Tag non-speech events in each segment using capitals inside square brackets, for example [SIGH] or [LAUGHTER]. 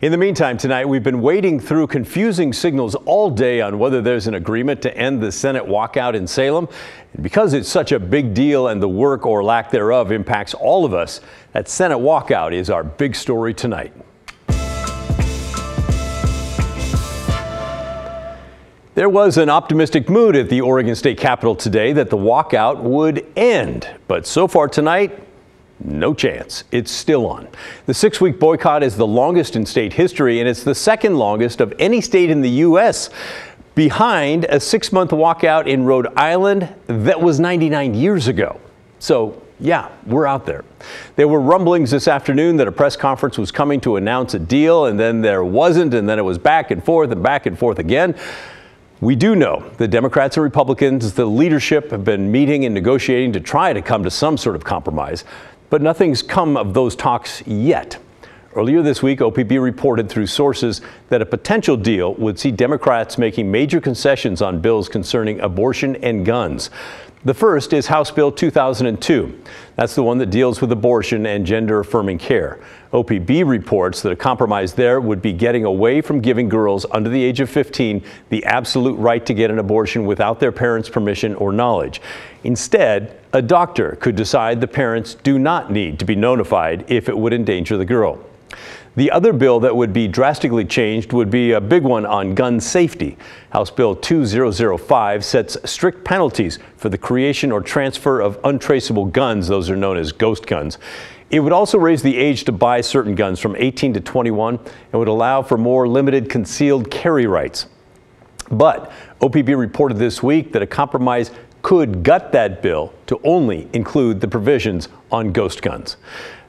In the meantime, tonight we've been wading through confusing signals all day on whether there's an agreement to end the Senate walkout in Salem. And because it's such a big deal and the work or lack thereof impacts all of us, that Senate walkout is our big story tonight. There was an optimistic mood at the Oregon State Capitol today that the walkout would end. But so far tonight, no chance. It's still on. The six week boycott is the longest in state history, and it's the second longest of any state in the U.S. behind a six month walkout in Rhode Island that was 99 years ago. So, yeah, we're out there. There were rumblings this afternoon that a press conference was coming to announce a deal, and then there wasn't, and then it was back and forth and back and forth again. We do know the Democrats and Republicans, the leadership have been meeting and negotiating to try to come to some sort of compromise. But nothing's come of those talks yet. Earlier this week, OPB reported through sources that a potential deal would see Democrats making major concessions on bills concerning abortion and guns. The first is House Bill 2002. That's the one that deals with abortion and gender affirming care. OPB reports that a compromise there would be getting away from giving girls under the age of 15 the absolute right to get an abortion without their parents' permission or knowledge. Instead, a doctor could decide the parents do not need to be notified if it would endanger the girl. The other bill that would be drastically changed would be a big one on gun safety. House Bill 2005 sets strict penalties for the creation or transfer of untraceable guns. Those are known as ghost guns. It would also raise the age to buy certain guns from 18 to 21 and would allow for more limited concealed carry rights. But OPB reported this week that a compromise could gut that bill to only include the provisions on ghost guns.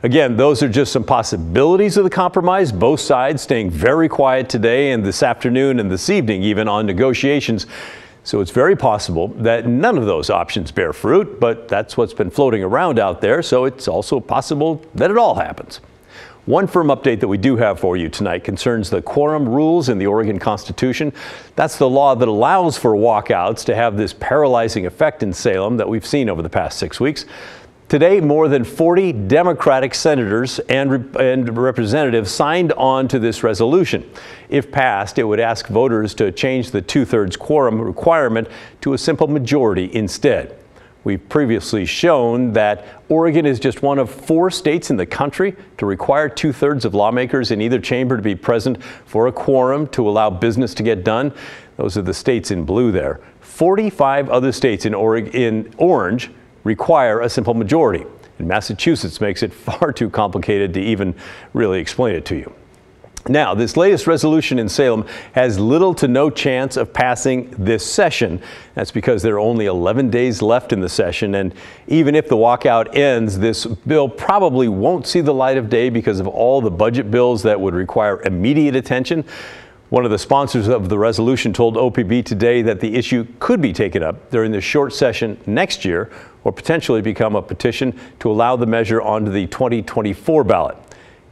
Again, those are just some possibilities of the compromise. Both sides staying very quiet today and this afternoon and this evening, even on negotiations. So it's very possible that none of those options bear fruit, but that's what's been floating around out there. So it's also possible that it all happens. One firm update that we do have for you tonight concerns the quorum rules in the Oregon Constitution. That's the law that allows for walkouts to have this paralyzing effect in Salem that we've seen over the past six weeks. Today, more than 40 Democratic senators and, and, representatives signed on to this resolution. If passed, it would ask voters to change the two thirds quorum requirement to a simple majority instead. We've previously shown that Oregon is just one of four states in the country to require two thirds of lawmakers in either chamber to be present for a quorum to allow business to get done. Those are the states in blue there. 45 other states in, in orange require a simple majority. And Massachusetts makes it [LAUGHS] far too complicated to even really explain it to you. Now, this latest resolution in Salem has little to no chance of passing this session. That's because there are only 11 days left in the session, and even if the walkout ends, this bill probably won't see the light of day because of all the budget bills that would require immediate attention. One of the sponsors of the resolution told OPB today that the issue could be taken up during the short session next year or potentially become a petition to allow the measure onto the 2024 ballot.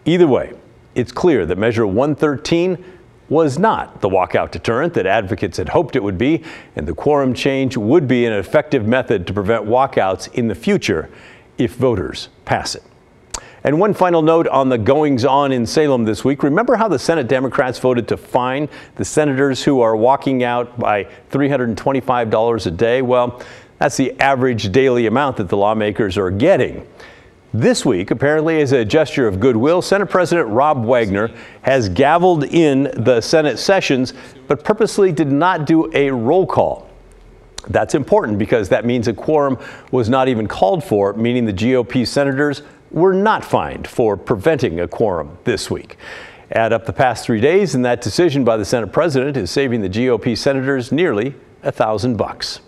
Either way, it's clear that Measure 113 was not the walkout deterrent that advocates had hoped it would be, and the quorum change would be an effective method to prevent walkouts in the future if voters pass it. And one final note on the goings on in Salem this week. Remember how the Senate Democrats voted to fine the senators who are walking out by $325 a day? Well, that's the average daily amount that the lawmakers are getting. This week, apparently as a gesture of goodwill, Senate President Rob Wagner has gavelled in the Senate sessions, but purposely did not do a roll call. That's important because that means a quorum was not even called for, meaning the GOP senators were not fined for preventing a quorum this week. Add up the past three days, and that decision by the Senate president is saving the GOP senators nearly a thousand bucks.